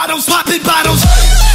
Bottles, popping bottles.